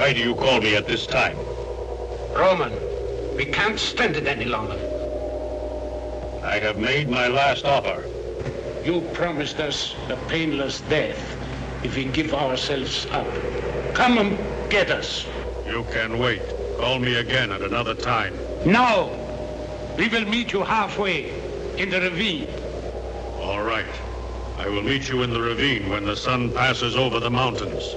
Why do you call me at this time? Ro-Man, we can't stand it any longer. I have made my last offer. You promised us a painless death if we give ourselves up. Come and get us. You can wait. Call me again at another time. No! We will meet you halfway, in the ravine. All right. I will meet you in the ravine when the sun passes over the mountains.